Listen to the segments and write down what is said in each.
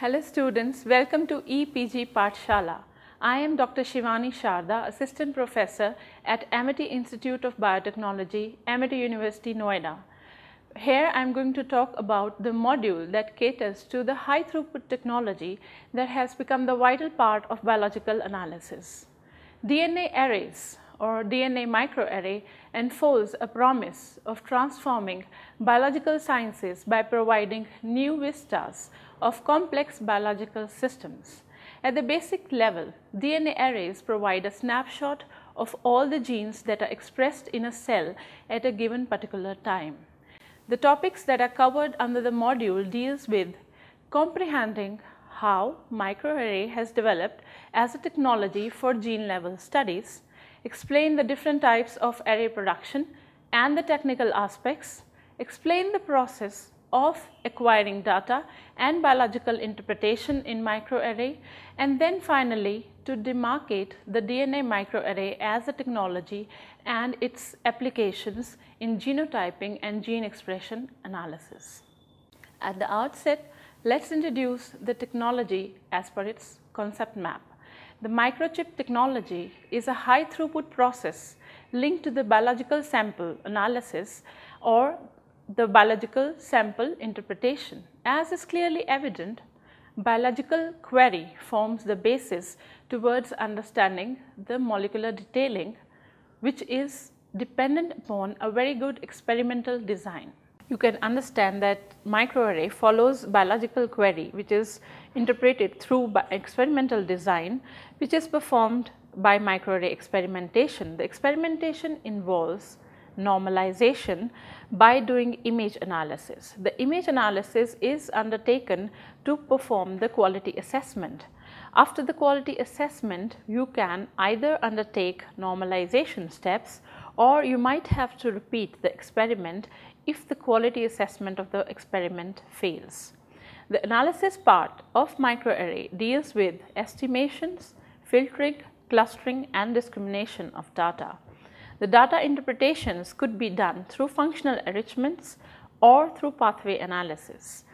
Hello students, welcome to EPG Pathshala. I am Dr. Shivani Sharda, Assistant Professor at Amity Institute of Biotechnology, Amity University, Noida. Here I am going to talk about the module that caters to the high throughput technology that has become the vital part of biological analysis. DNA arrays or DNA microarray unfolds a promise of transforming biological sciences by providing new vistas of complex biological systems. At the basic level, DNA arrays provide a snapshot of all the genes that are expressed in a cell at a given particular time. The topics that are covered under the module deals with comprehending how microarray has developed as a technology for gene level studies, explain the different types of array production and the technical aspects, explain the process of acquiring data and biological interpretation in microarray and then finally to demarcate the DNA microarray as a technology and its applications in genotyping and gene expression analysis. At the outset, let's introduce the technology as per its concept map. The microchip technology is a high throughput process linked to the biological sample analysis or the biological sample interpretation. As is clearly evident, biological query forms the basis towards understanding the molecular detailing which is dependent upon a very good experimental design you can understand that microarray follows biological query which is interpreted through experimental design which is performed by microarray experimentation. The experimentation involves normalization by doing image analysis. The image analysis is undertaken to perform the quality assessment. After the quality assessment, you can either undertake normalization steps or you might have to repeat the experiment if the quality assessment of the experiment fails. The analysis part of microarray deals with estimations, filtering, clustering and discrimination of data. The data interpretations could be done through functional enrichments or through pathway analysis.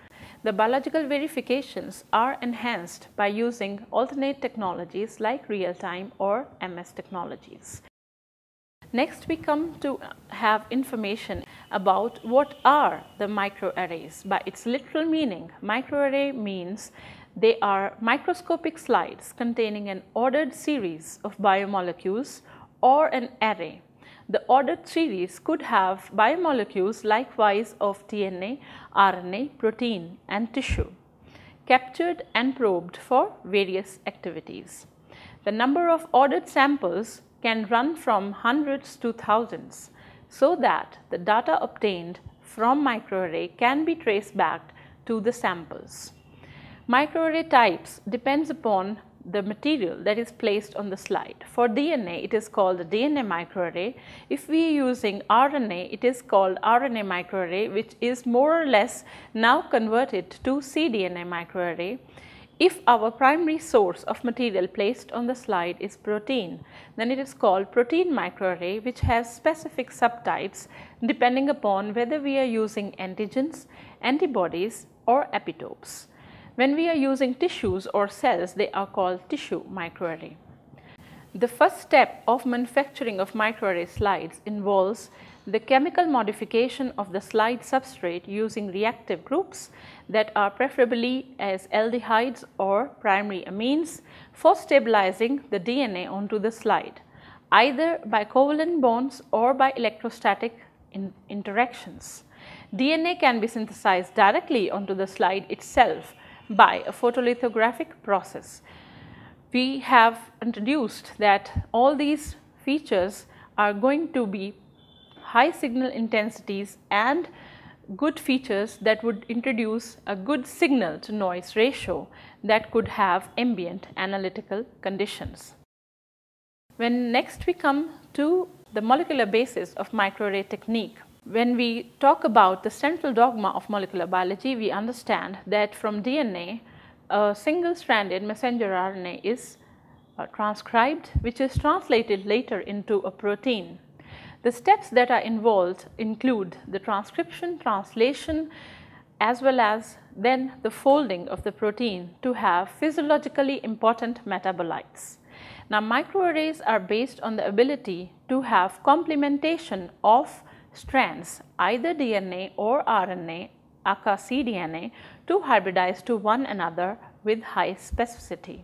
The biological verifications are enhanced by using alternate technologies like real-time or MS technologies. Next we come to have information about what are the microarrays. By its literal meaning, microarray means they are microscopic slides containing an ordered series of biomolecules or an array. The ordered series could have biomolecules likewise of DNA, RNA, protein and tissue captured and probed for various activities. The number of ordered samples can run from hundreds to thousands so that the data obtained from microarray can be traced back to the samples. Microarray types depends upon the material that is placed on the slide. For DNA, it is called DNA microarray. If we are using RNA, it is called RNA microarray, which is more or less now converted to cDNA microarray. If our primary source of material placed on the slide is protein, then it is called protein microarray which has specific subtypes depending upon whether we are using antigens, antibodies or epitopes. When we are using tissues or cells, they are called tissue microarray. The first step of manufacturing of microarray slides involves the chemical modification of the slide substrate using reactive groups that are preferably as aldehydes or primary amines for stabilizing the DNA onto the slide, either by covalent bonds or by electrostatic in interactions. DNA can be synthesized directly onto the slide itself by a photolithographic process. We have introduced that all these features are going to be high signal intensities and good features that would introduce a good signal to noise ratio that could have ambient analytical conditions. When next we come to the molecular basis of microarray technique, when we talk about the central dogma of molecular biology, we understand that from DNA, a single stranded messenger RNA is uh, transcribed which is translated later into a protein the steps that are involved include the transcription, translation as well as then the folding of the protein to have physiologically important metabolites. Now microarrays are based on the ability to have complementation of strands either DNA or RNA aka cDNA to hybridize to one another with high specificity.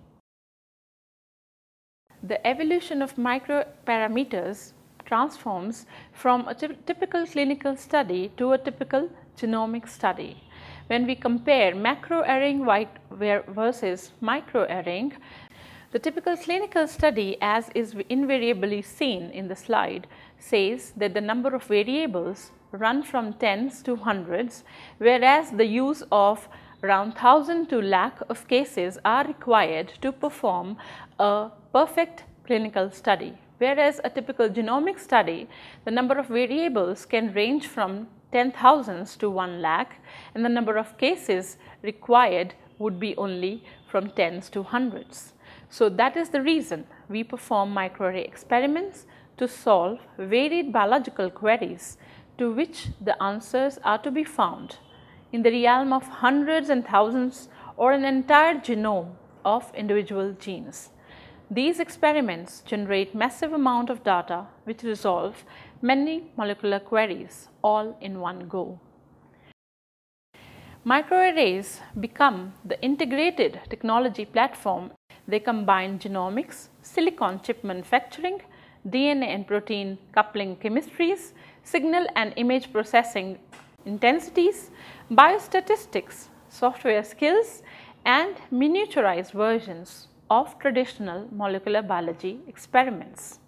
The evolution of microparameters transforms from a typical clinical study to a typical genomic study. When we compare macroarraying versus microarraying, the typical clinical study as is invariably seen in the slide says that the number of variables run from tens to hundreds whereas the use of around 1000 to lakh of cases are required to perform a perfect clinical study. Whereas a typical genomic study, the number of variables can range from 10,000s to 1 lakh and the number of cases required would be only from tens to hundreds. So that is the reason we perform microarray experiments to solve varied biological queries to which the answers are to be found in the realm of hundreds and thousands or an entire genome of individual genes. These experiments generate massive amount of data which resolve many molecular queries all in one go. Microarrays become the integrated technology platform they combine genomics, silicon chip manufacturing, DNA and protein coupling chemistries, signal and image processing intensities, biostatistics, software skills and miniaturized versions of traditional molecular biology experiments.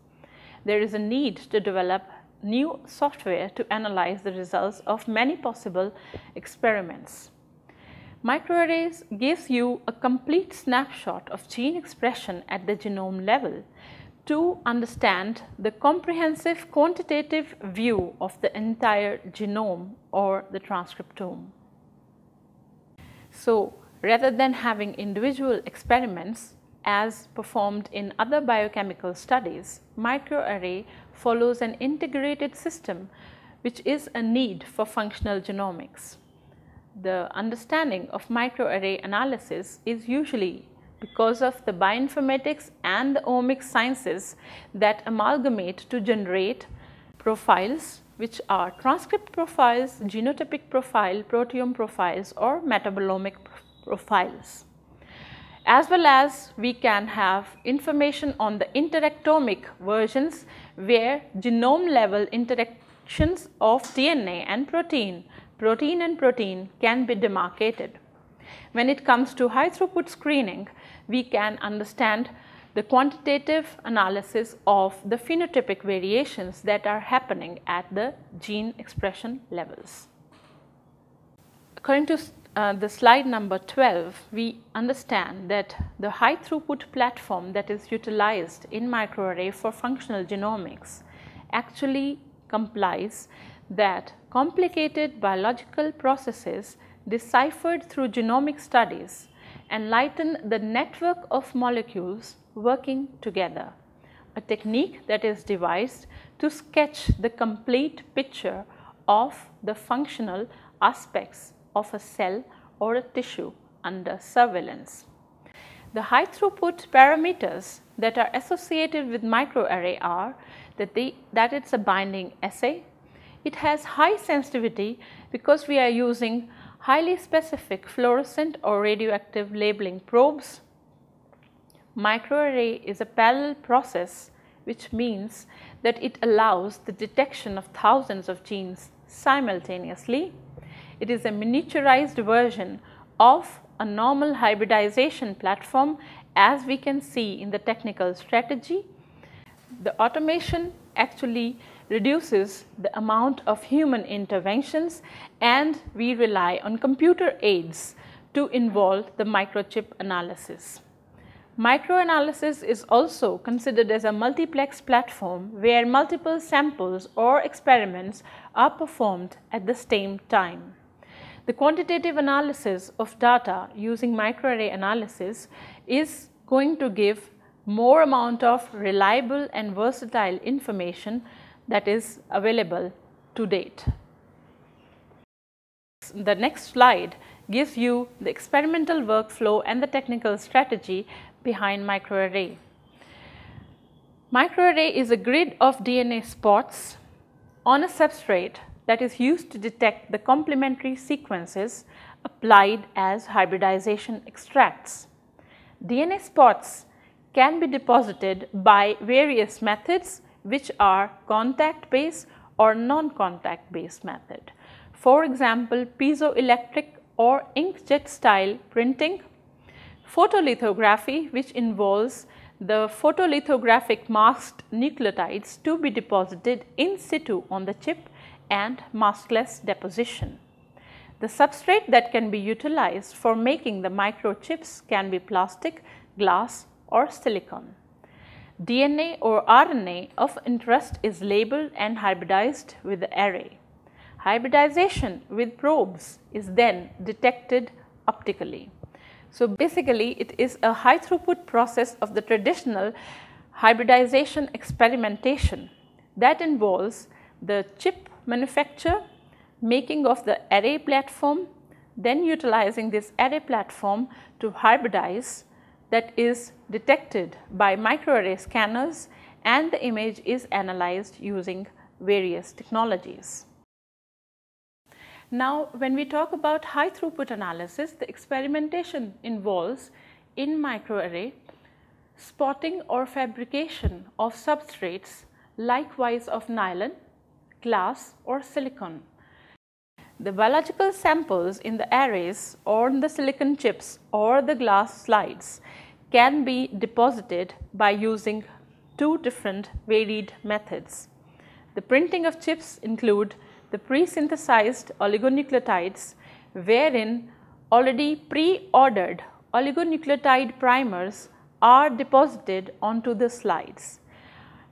There is a need to develop new software to analyze the results of many possible experiments. Microarrays gives you a complete snapshot of gene expression at the genome level to understand the comprehensive quantitative view of the entire genome or the transcriptome. So, rather than having individual experiments as performed in other biochemical studies, microarray follows an integrated system which is a need for functional genomics the understanding of microarray analysis is usually because of the bioinformatics and the omics sciences that amalgamate to generate profiles which are transcript profiles, genotypic profile, proteome profiles or metabolomic profiles. As well as we can have information on the interactomic versions where genome level interactions of DNA and protein protein and protein can be demarcated. When it comes to high throughput screening, we can understand the quantitative analysis of the phenotypic variations that are happening at the gene expression levels. According to uh, the slide number 12, we understand that the high throughput platform that is utilized in microarray for functional genomics actually complies that complicated biological processes deciphered through genomic studies enlighten the network of molecules working together, a technique that is devised to sketch the complete picture of the functional aspects of a cell or a tissue under surveillance. The high throughput parameters that are associated with microarray are that, they, that it's a binding assay, it has high sensitivity because we are using highly specific fluorescent or radioactive labeling probes. Microarray is a parallel process which means that it allows the detection of thousands of genes simultaneously. It is a miniaturized version of a normal hybridization platform as we can see in the technical strategy. The automation actually reduces the amount of human interventions and we rely on computer aids to involve the microchip analysis. Microanalysis is also considered as a multiplex platform where multiple samples or experiments are performed at the same time. The quantitative analysis of data using microarray analysis is going to give more amount of reliable and versatile information that is available to date. the next slide gives you the experimental workflow and the technical strategy behind microarray. Microarray is a grid of DNA spots on a substrate that is used to detect the complementary sequences applied as hybridization extracts. DNA spots can be deposited by various methods which are contact based or non-contact based method. For example, piezoelectric or inkjet style printing, photolithography which involves the photolithographic masked nucleotides to be deposited in situ on the chip and maskless deposition. The substrate that can be utilized for making the microchips can be plastic, glass or silicon. DNA or RNA of interest is labeled and hybridized with the array. Hybridization with probes is then detected optically. So, basically it is a high throughput process of the traditional hybridization experimentation that involves the chip manufacture, making of the array platform, then utilizing this array platform to hybridize that is detected by microarray scanners and the image is analyzed using various technologies. Now, when we talk about high throughput analysis, the experimentation involves in microarray spotting or fabrication of substrates likewise of nylon, glass or silicon. The biological samples in the arrays or the silicon chips or the glass slides can be deposited by using two different varied methods. The printing of chips include the pre-synthesized oligonucleotides wherein already pre-ordered oligonucleotide primers are deposited onto the slides.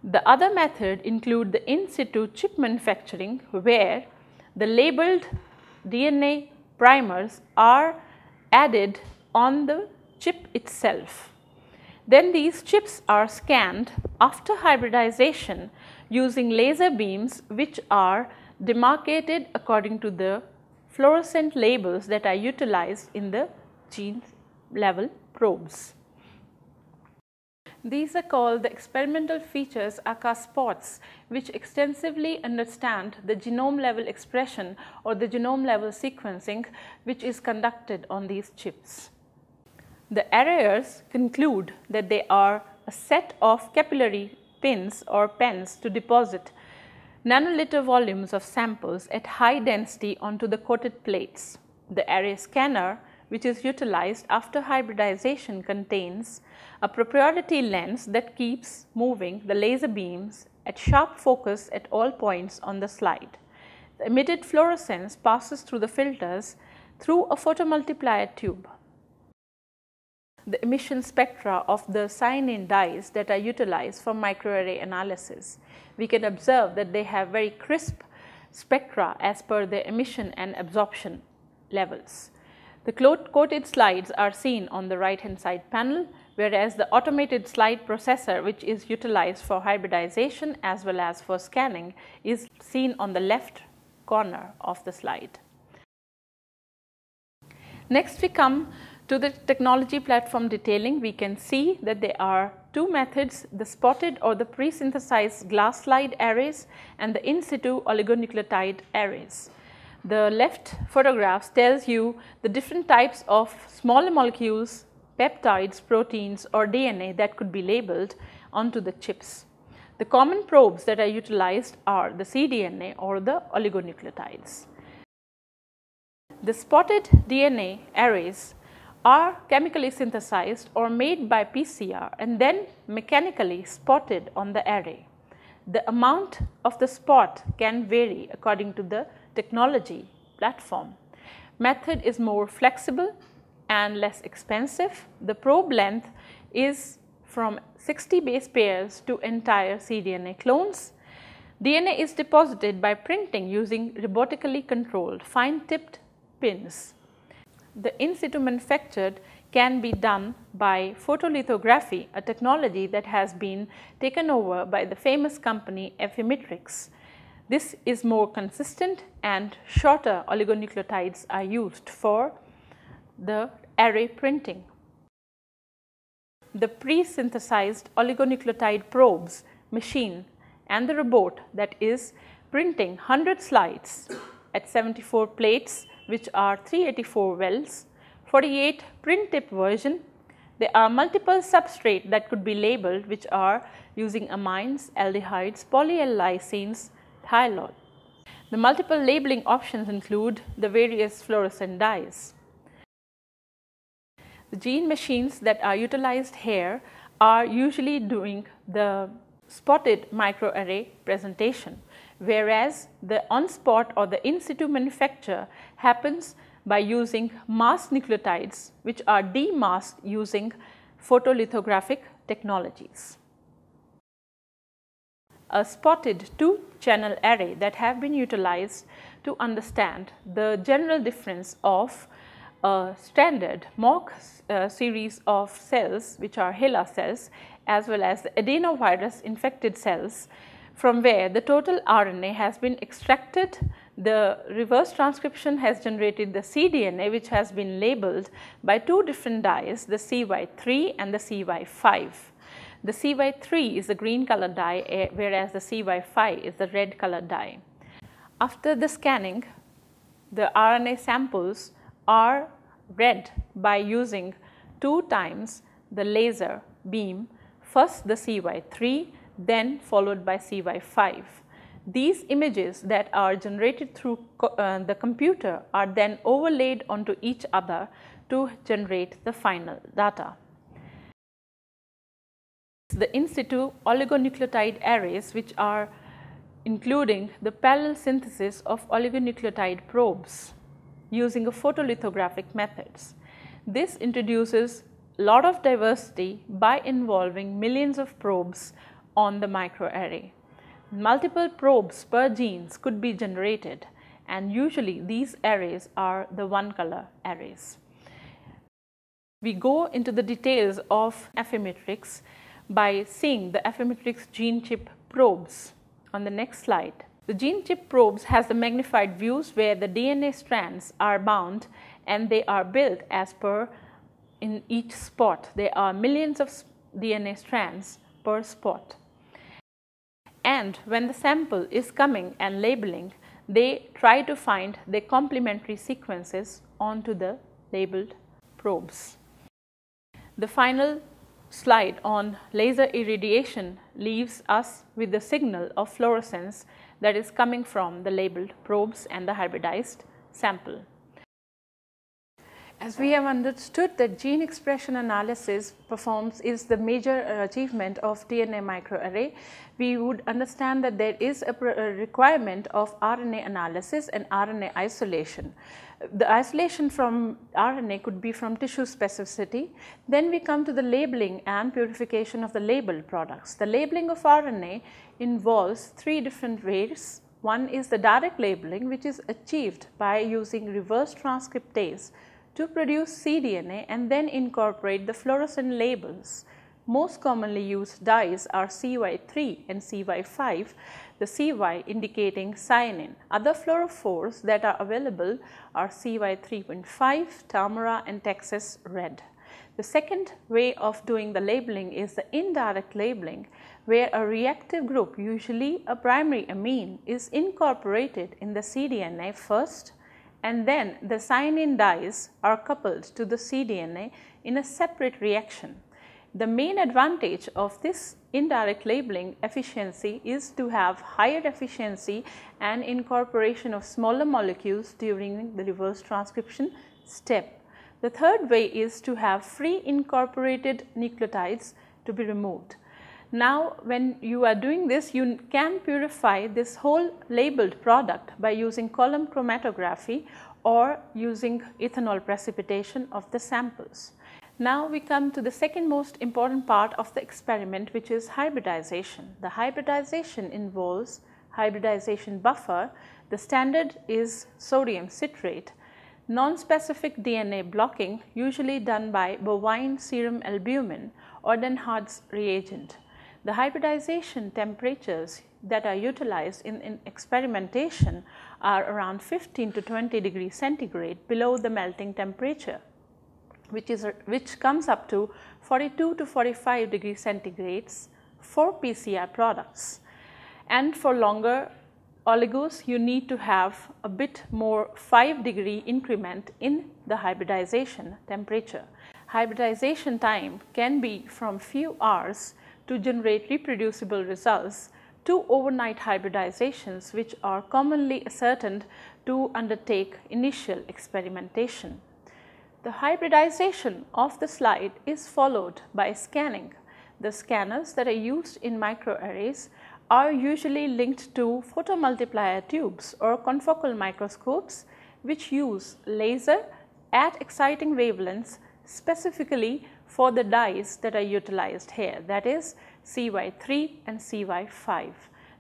The other method include the in situ chip manufacturing where the labeled DNA primers are added on the chip itself. Then these chips are scanned after hybridization using laser beams which are demarcated according to the fluorescent labels that are utilized in the gene level probes. These are called the experimental features aka spots which extensively understand the genome level expression or the genome level sequencing which is conducted on these chips. The arrayers conclude that they are a set of capillary pins or pens to deposit nanoliter volumes of samples at high density onto the coated plates. The array scanner which is utilized after hybridization contains a proprietary lens that keeps moving the laser beams at sharp focus at all points on the slide. The emitted fluorescence passes through the filters through a photomultiplier tube the emission spectra of the cyanine dyes that are utilized for microarray analysis. We can observe that they have very crisp spectra as per their emission and absorption levels. The coated slides are seen on the right hand side panel, whereas the automated slide processor which is utilized for hybridization as well as for scanning is seen on the left corner of the slide. Next we come to the technology platform detailing, we can see that there are two methods, the spotted or the pre-synthesized glass slide arrays and the in situ oligonucleotide arrays. The left photographs tells you the different types of smaller molecules, peptides, proteins or DNA that could be labeled onto the chips. The common probes that are utilized are the cDNA or the oligonucleotides. The spotted DNA arrays are chemically synthesized or made by PCR and then mechanically spotted on the array. The amount of the spot can vary according to the technology platform. Method is more flexible and less expensive. The probe length is from 60 base pairs to entire cDNA clones. DNA is deposited by printing using robotically controlled fine tipped pins the in situ manufactured can be done by photolithography, a technology that has been taken over by the famous company Affymetrix. This is more consistent and shorter oligonucleotides are used for the array printing. The pre-synthesized oligonucleotide probes machine and the robot that is printing 100 slides at 74 plates which are 384 wells, 48 print tip version. There are multiple substrate that could be labeled which are using amines, aldehydes, poly-L-lysines, thiol. The multiple labeling options include the various fluorescent dyes. The gene machines that are utilized here are usually doing the spotted microarray presentation, whereas the on-spot or the in-situ manufacture happens by using masked nucleotides which are demasked using photolithographic technologies. A spotted two channel array that have been utilized to understand the general difference of a standard mock uh, series of cells which are HeLa cells as well as the adenovirus infected cells from where the total RNA has been extracted the reverse transcription has generated the cDNA which has been labeled by two different dyes the CY3 and the CY5. The CY3 is the green color dye eh, whereas the CY5 is the red color dye. After the scanning the RNA samples are read by using two times the laser beam, first the CY3, then followed by CY5. These images that are generated through co uh, the computer are then overlaid onto each other to generate the final data. The in situ oligonucleotide arrays which are including the parallel synthesis of oligonucleotide probes using a photolithographic methods. This introduces a lot of diversity by involving millions of probes on the microarray. Multiple probes per genes could be generated and usually these arrays are the one color arrays. We go into the details of Affymetrix by seeing the Affymetrix gene chip probes on the next slide. The gene chip probes has the magnified views where the DNA strands are bound and they are built as per in each spot. There are millions of DNA strands per spot. And when the sample is coming and labeling, they try to find the complementary sequences onto the labeled probes. The final slide on laser irradiation leaves us with the signal of fluorescence that is coming from the labeled probes and the hybridized sample. As we have understood that gene expression analysis performs is the major uh, achievement of DNA microarray, we would understand that there is a, a requirement of RNA analysis and RNA isolation. The isolation from RNA could be from tissue specificity. Then we come to the labeling and purification of the labeled products. The labeling of RNA involves three different ways. One is the direct labeling which is achieved by using reverse transcriptase to produce cDNA and then incorporate the fluorescent labels. Most commonly used dyes are CY3 and CY5, the CY indicating cyanine. Other fluorophores that are available are CY3.5, TAMRA and Texas Red. The second way of doing the labeling is the indirect labeling where a reactive group, usually a primary amine, is incorporated in the cDNA first and then the cyanine dyes are coupled to the cDNA in a separate reaction. The main advantage of this indirect labeling efficiency is to have higher efficiency and incorporation of smaller molecules during the reverse transcription step. The third way is to have free incorporated nucleotides to be removed. Now, when you are doing this, you can purify this whole labeled product by using column chromatography or using ethanol precipitation of the samples. Now we come to the second most important part of the experiment which is hybridization. The hybridization involves hybridization buffer. The standard is sodium citrate. Non-specific DNA blocking usually done by bovine serum albumin or Denhardt's reagent. The hybridization temperatures that are utilized in, in, experimentation are around 15 to 20 degrees centigrade below the melting temperature which is which comes up to 42 to 45 degrees centigrades for PCR products. And for longer oligos you need to have a bit more 5 degree increment in the hybridization temperature. Hybridization time can be from few hours to generate reproducible results to overnight hybridizations which are commonly ascertained to undertake initial experimentation. The hybridization of the slide is followed by scanning. The scanners that are used in microarrays are usually linked to photomultiplier tubes or confocal microscopes which use laser at exciting wavelengths specifically for the dyes that are utilized here that is CY3 and CY5.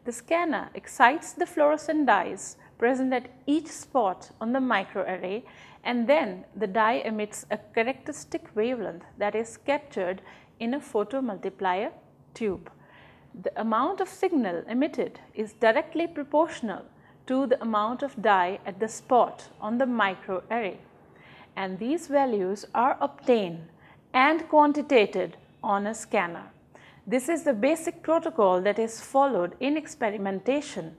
The scanner excites the fluorescent dyes present at each spot on the microarray and then the dye emits a characteristic wavelength that is captured in a photomultiplier tube. The amount of signal emitted is directly proportional to the amount of dye at the spot on the microarray and these values are obtained and quantitated on a scanner. This is the basic protocol that is followed in experimentation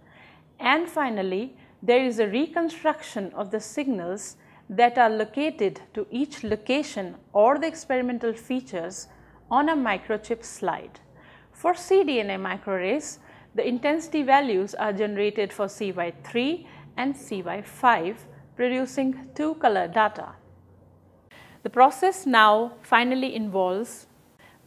and finally there is a reconstruction of the signals that are located to each location or the experimental features on a microchip slide. For cDNA microarrays, the intensity values are generated for CY3 and CY5 producing two color data. The process now finally involves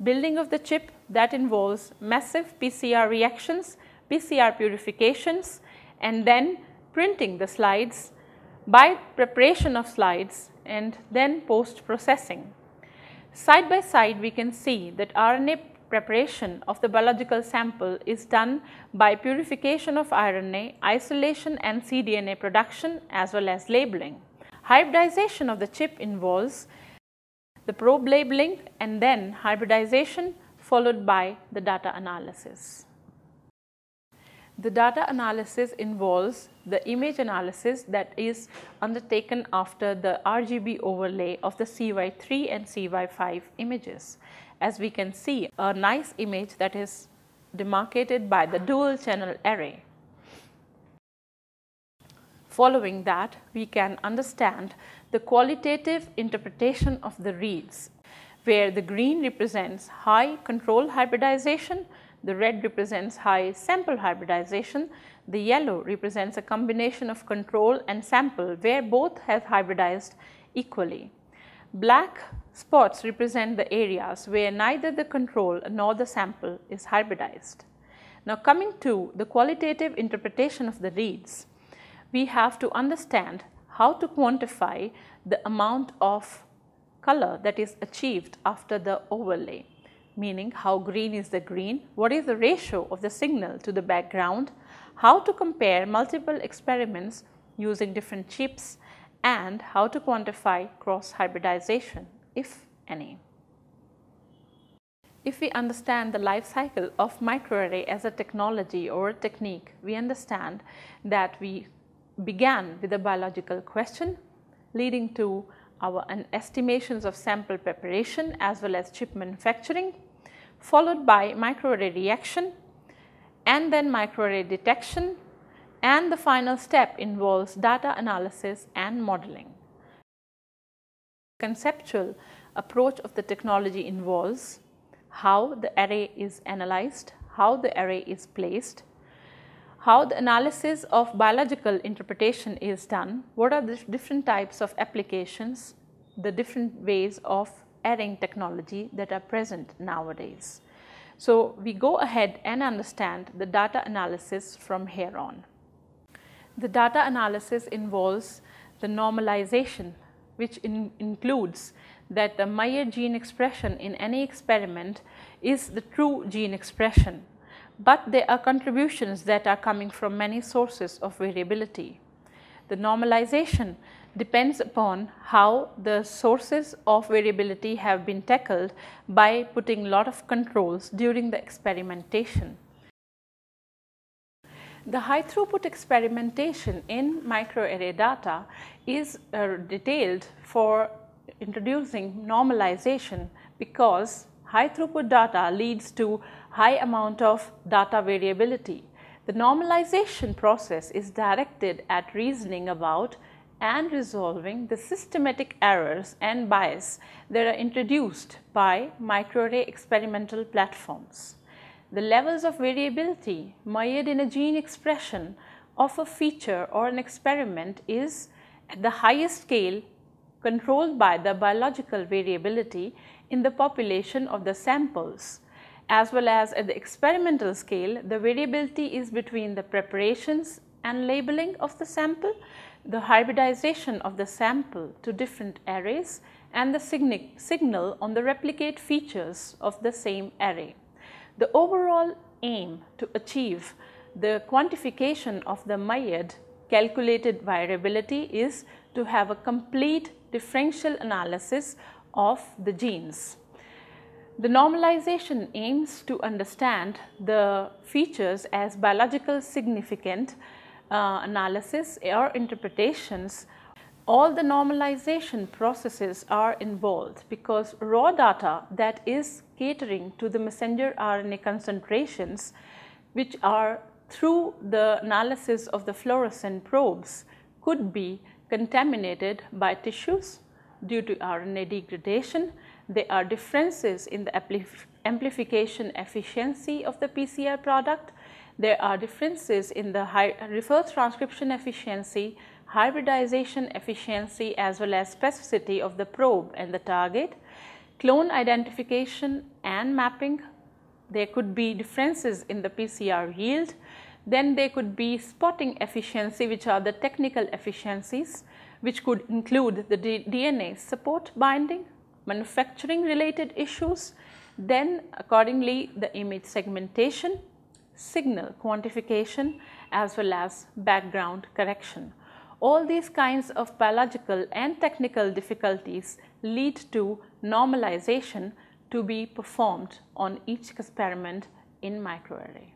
building of the chip that involves massive PCR reactions, PCR purifications and then printing the slides by preparation of slides and then post processing. Side by side we can see that RNA preparation of the biological sample is done by purification of RNA, isolation and cDNA production as well as labeling. Hybridization of the chip involves the probe labeling and then hybridization followed by the data analysis. The data analysis involves the image analysis that is undertaken after the RGB overlay of the CY3 and CY5 images. As we can see a nice image that is demarcated by the dual channel array. Following that, we can understand the qualitative interpretation of the reads, where the green represents high control hybridization, the red represents high sample hybridization, the yellow represents a combination of control and sample where both have hybridized equally. Black spots represent the areas where neither the control nor the sample is hybridized. Now coming to the qualitative interpretation of the reads, we have to understand how to quantify the amount of color that is achieved after the overlay, meaning how green is the green, what is the ratio of the signal to the background, how to compare multiple experiments using different chips? And how to quantify cross hybridization if any. If we understand the life cycle of microarray as a technology or a technique, we understand that we began with a biological question leading to our estimations of sample preparation as well as chip manufacturing followed by microarray reaction and then microarray detection and the final step involves data analysis and modeling. Conceptual approach of the technology involves how the array is analyzed, how the array is placed, how the analysis of biological interpretation is done, what are the different types of applications, the different ways of adding technology that are present nowadays. So, we go ahead and understand the data analysis from here on. The data analysis involves the normalization which in includes that the Meyer gene expression in any experiment is the true gene expression but there are contributions that are coming from many sources of variability. The normalization depends upon how the sources of variability have been tackled by putting a lot of controls during the experimentation. The high throughput experimentation in microarray data is uh, detailed for introducing normalization because high throughput data leads to high amount of data variability. The normalization process is directed at reasoning about and resolving the systematic errors and bias that are introduced by microarray experimental platforms the levels of variability measured in a gene expression of a feature or an experiment is at the highest scale controlled by the biological variability in the population of the samples as well as at the experimental scale the variability is between the preparations and labeling of the sample, the hybridization of the sample to different arrays and the signal on the replicate features of the same array. The overall aim to achieve the quantification of the MIAD calculated variability is to have a complete differential analysis of the genes. The normalization aims to understand the features as biological significant uh, analysis or interpretations all the normalization processes are involved because raw data that is catering to the messenger RNA concentrations which are through the analysis of the fluorescent probes could be contaminated by tissues due to RNA degradation. There are differences in the amplification efficiency of the PCR product. There are differences in the reverse transcription efficiency hybridization efficiency as well as specificity of the probe and the target, clone identification and mapping. There could be differences in the PCR yield. Then there could be spotting efficiency which are the technical efficiencies which could include the D DNA support binding, manufacturing related issues, then accordingly the image segmentation, signal quantification as well as background correction. All these kinds of biological and technical difficulties lead to normalization to be performed on each experiment in microarray.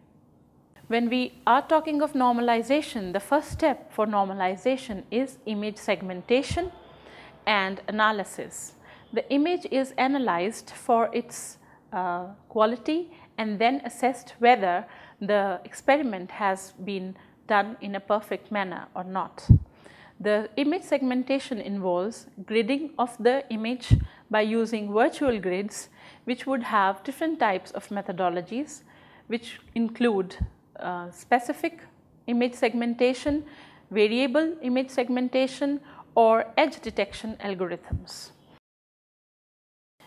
When we are talking of normalization, the first step for normalization is image segmentation and analysis. The image is analyzed for its uh, quality and then assessed whether the experiment has been done in a perfect manner or not. The image segmentation involves gridding of the image by using virtual grids which would have different types of methodologies which include uh, specific image segmentation, variable image segmentation or edge detection algorithms.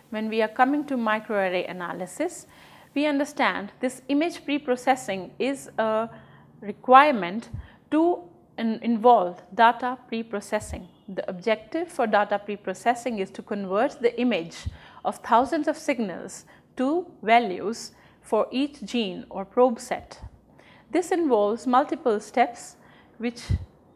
When we are coming to microarray analysis, we understand this image pre-processing is a requirement to involve data pre-processing. The objective for data pre-processing is to convert the image of thousands of signals to values for each gene or probe set. This involves multiple steps which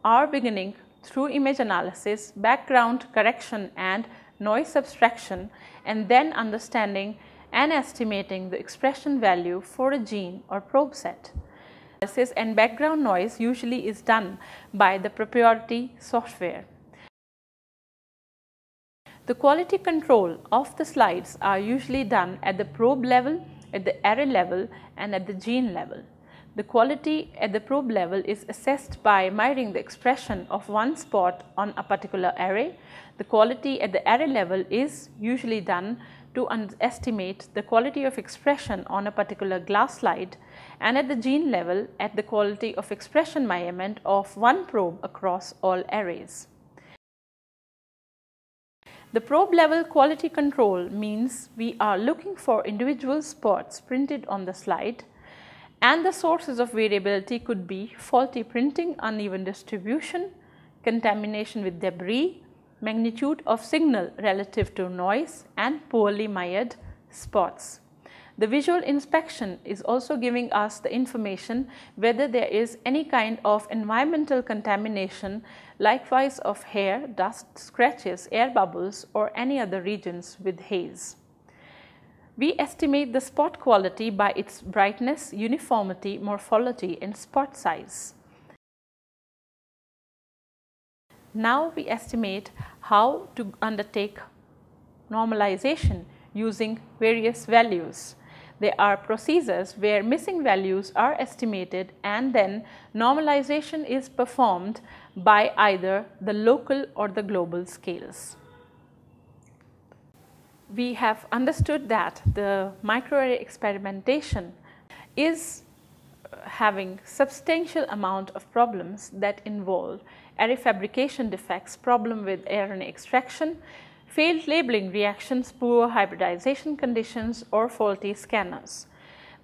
are beginning through image analysis, background correction and noise subtraction and then understanding and estimating the expression value for a gene or probe set analysis and background noise usually is done by the proprietary software. The quality control of the slides are usually done at the probe level, at the array level and at the gene level. The quality at the probe level is assessed by measuring the expression of one spot on a particular array. The quality at the array level is usually done to estimate the quality of expression on a particular glass slide and at the gene level at the quality of expression measurement of one probe across all arrays. The probe level quality control means we are looking for individual spots printed on the slide and the sources of variability could be faulty printing, uneven distribution, contamination with debris, magnitude of signal relative to noise and poorly mired spots. The visual inspection is also giving us the information whether there is any kind of environmental contamination likewise of hair, dust, scratches, air bubbles or any other regions with haze. We estimate the spot quality by its brightness, uniformity, morphology and spot size. Now we estimate how to undertake normalization using various values. There are procedures where missing values are estimated and then normalization is performed by either the local or the global scales. We have understood that the microarray experimentation is uh, having substantial amount of problems that involve array fabrication defects, problem with RNA extraction, failed labeling reactions, poor hybridization conditions or faulty scanners.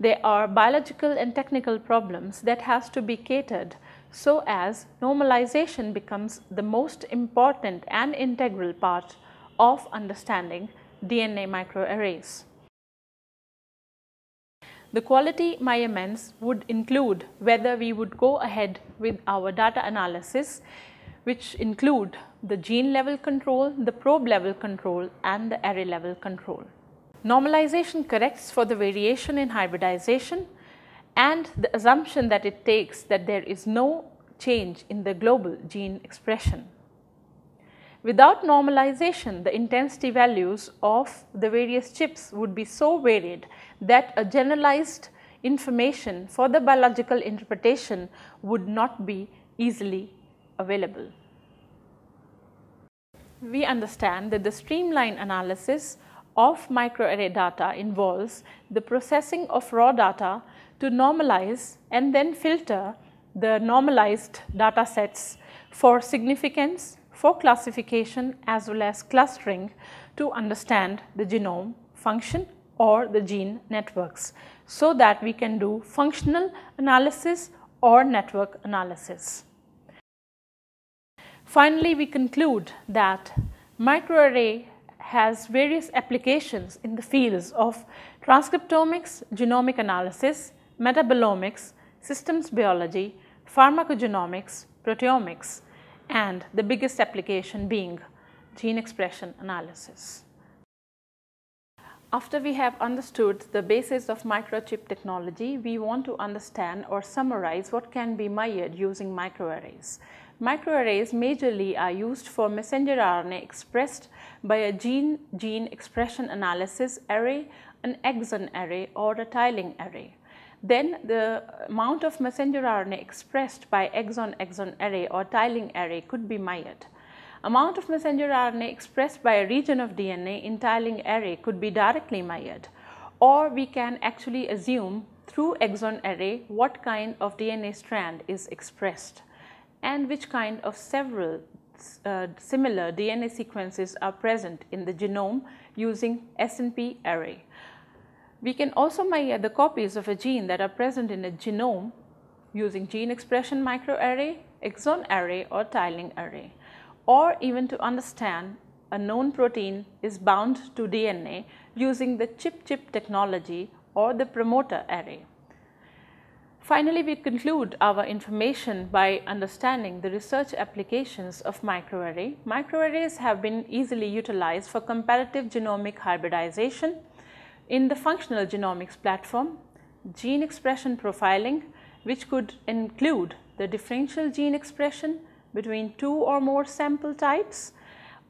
There are biological and technical problems that has to be catered so as normalization becomes the most important and integral part of understanding DNA microarrays. The quality measurements would include whether we would go ahead with our data analysis which include the gene level control, the probe level control and the array level control. Normalization corrects for the variation in hybridization and the assumption that it takes that there is no change in the global gene expression. Without normalization, the intensity values of the various chips would be so varied that a generalized information for the biological interpretation would not be easily available. We understand that the streamline analysis of microarray data involves the processing of raw data to normalize and then filter the normalized data sets for significance, for classification as well as clustering to understand the genome function or the gene networks so that we can do functional analysis or network analysis. Finally, we conclude that microarray has various applications in the fields of transcriptomics, genomic analysis, metabolomics, systems biology, pharmacogenomics, proteomics and the biggest application being gene expression analysis. After we have understood the basis of microchip technology, we want to understand or summarize what can be measured using microarrays. Microarrays majorly are used for messenger RNA expressed by a gene-gene expression analysis array, an exon array or a tiling array. Then the amount of messenger RNA expressed by exon-exon array or tiling array could be measured. Amount of messenger RNA expressed by a region of DNA in tiling array could be directly measured or we can actually assume through exon array what kind of DNA strand is expressed and which kind of several uh, similar DNA sequences are present in the genome using SNP array. We can also measure uh, the copies of a gene that are present in a genome using gene expression microarray, exon array or tiling array or even to understand a known protein is bound to DNA using the chip-chip technology or the promoter array. Finally, we conclude our information by understanding the research applications of microarray. Microarrays have been easily utilized for comparative genomic hybridization in the functional genomics platform, gene expression profiling, which could include the differential gene expression between two or more sample types,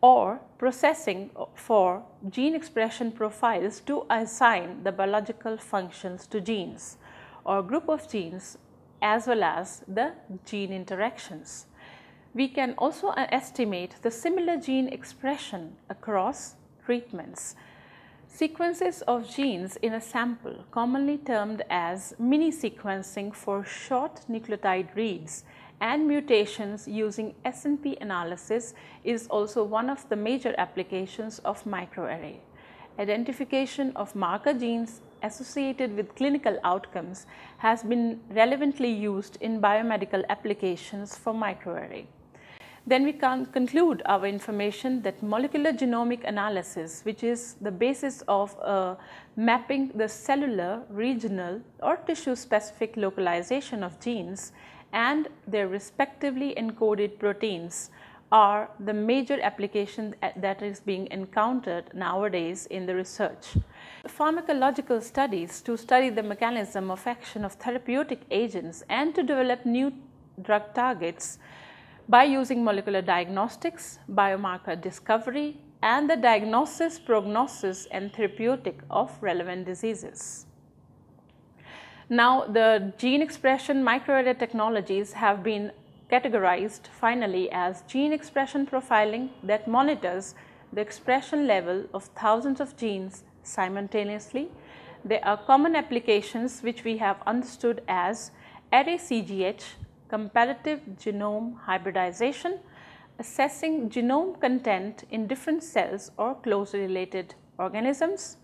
or processing for gene expression profiles to assign the biological functions to genes or group of genes as well as the gene interactions. We can also estimate the similar gene expression across treatments. Sequences of genes in a sample commonly termed as mini sequencing for short nucleotide reads and mutations using SNP analysis is also one of the major applications of microarray. Identification of marker genes associated with clinical outcomes has been relevantly used in biomedical applications for microarray. Then we can conclude our information that molecular genomic analysis, which is the basis of uh, mapping the cellular, regional or tissue specific localization of genes and their respectively encoded proteins are the major application that is being encountered nowadays in the research. Pharmacological studies to study the mechanism of action of therapeutic agents and to develop new drug targets by using molecular diagnostics, biomarker discovery and the diagnosis, prognosis and therapeutic of relevant diseases. Now, the gene expression microarray technologies have been categorized finally as gene expression profiling that monitors the expression level of thousands of genes simultaneously. There are common applications which we have understood as array CGH, comparative genome hybridization, assessing genome content in different cells or closely related organisms,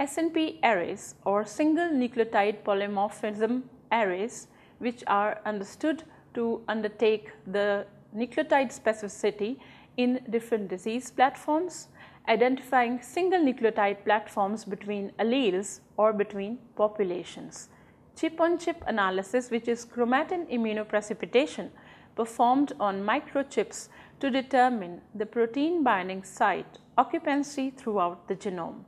SNP arrays or single nucleotide polymorphism arrays which are understood to undertake the nucleotide specificity in different disease platforms, identifying single nucleotide platforms between alleles or between populations. Chip-on-chip -chip analysis which is chromatin immunoprecipitation performed on microchips to determine the protein binding site occupancy throughout the genome.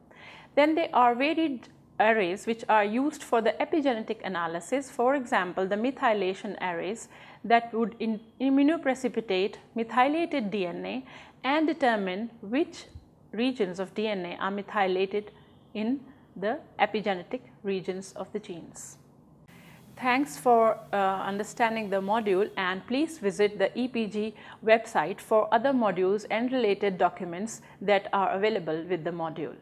Then there are varied arrays which are used for the epigenetic analysis, for example, the methylation arrays that would immunoprecipitate methylated DNA and determine which regions of DNA are methylated in the epigenetic regions of the genes. Thanks for uh, understanding the module and please visit the EPG website for other modules and related documents that are available with the module.